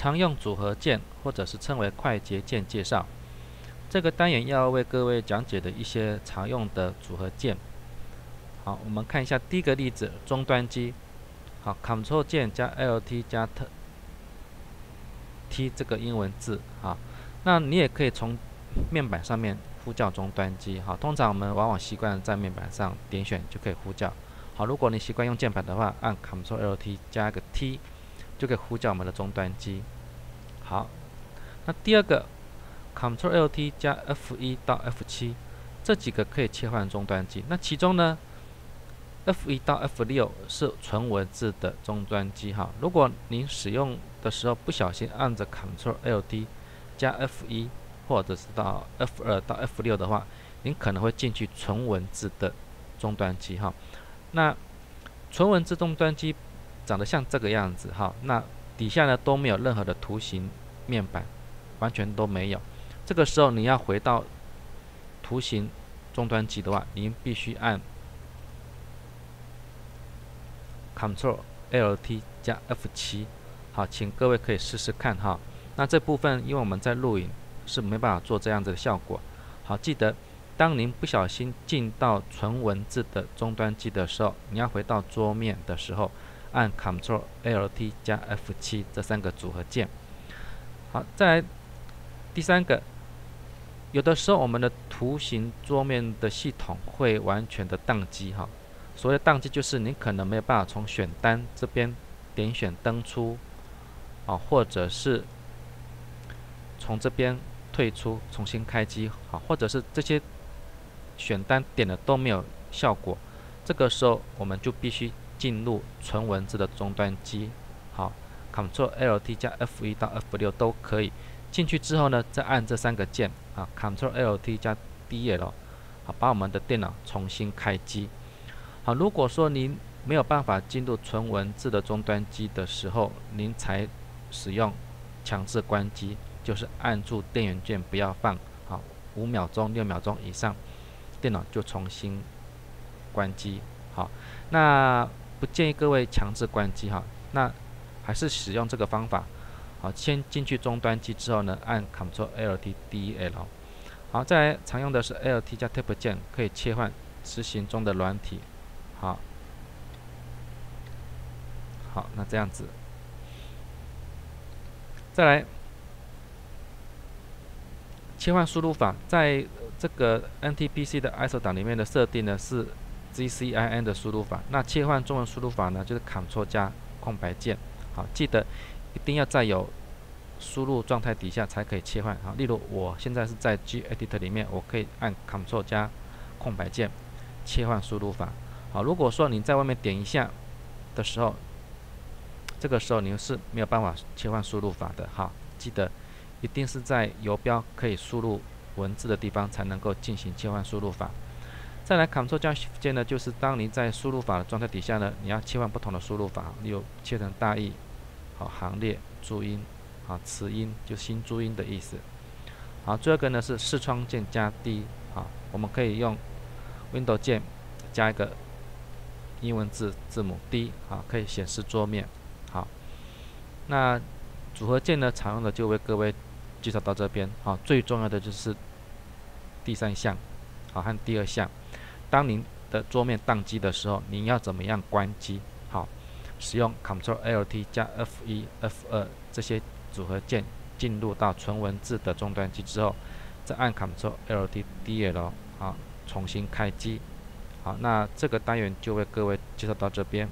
常用组合键或者是称为快捷键介绍。这个单元要为各位讲解的一些常用的组合键。好，我们看一下第一个例子，终端机。好，Ctrl 键加 LT 加特 T 这个英文字啊，那你也可以从面板上面呼叫终端机。好，通常我们往往习惯在面板上点选就可以呼叫。好，如果你习惯用键盘的话，按 Ctrl LT 加个 T 就可以呼叫我们的终端机。好，那第二个 Ctrl Alt 加 F1 到 F7 这几个可以切换终端机。那其中呢？F1 到 F6 是纯文字的终端机哈。如果您使用的时候不小心按着 Ctrl Alt 加 F1，或者是到 F2 到 F6 的话，您可能会进去纯文字的终端机哈。那纯文字终端机长得像这个样子哈。那底下呢都没有任何的图形面板，完全都没有。这个时候你要回到图形终端机的话，您必须按。Ctrl Alt 加 F7，好，请各位可以试试看哈。那这部分因为我们在录影是没办法做这样子的效果。好，记得当您不小心进到纯文字的终端机的时候，你要回到桌面的时候，按 Ctrl Alt 加 F7 这三个组合键。好，再来第三个，有的时候我们的图形桌面的系统会完全的宕机哈。所谓宕机就是你可能没有办法从选单这边点选登出，啊，或者是从这边退出重新开机，好，或者是这些选单点的都没有效果，这个时候我们就必须进入纯文字的终端机，好，Ctrl L T 加 F1 到 F6 都可以。进去之后呢，再按这三个键啊，Ctrl L T 加 Del，好，把我们的电脑重新开机。好，如果说您没有办法进入纯文字的终端机的时候，您才使用强制关机，就是按住电源键不要放，好，五秒钟、六秒钟以上，电脑就重新关机。好，那不建议各位强制关机哈，那还是使用这个方法。好，先进去终端机之后呢，按 Ctrl LT Del。好，再来常用的是 LT 加 Tab 键，可以切换执行中的软体。好，好，那这样子，再来切换输入法，在这个 NTPC 的 ISO 档里面的设定呢是 GCIN 的输入法。那切换中文输入法呢，就是 Ctrl 加空白键。好，记得一定要在有输入状态底下才可以切换。好，例如我现在是在 Gedit 里面，我可以按 Ctrl 加空白键切换输入法。好，如果说你在外面点一下的时候，这个时候你是没有办法切换输入法的。好，记得一定是在游标可以输入文字的地方才能够进行切换输入法。再来，Ctrl 加 Shift 键呢，就是当你在输入法的状态底下呢，你要切换不同的输入法，例如切成大意，好，行列注音，好，词音就新注音的意思。好，最后一个呢是视窗键加 D，好，我们可以用 Window 键加一个。英文字字母 D 好，可以显示桌面。好，那组合键呢，常用的就为各位介绍到这边。好，最重要的就是第三项，好和第二项。当您的桌面宕机的时候，您要怎么样关机？好，使用 Ctrl Alt 加 F1、F2 这些组合键进入到纯文字的终端机之后，再按 Ctrl Alt D L 好，重新开机。好，那这个单元就为各位介绍到这边。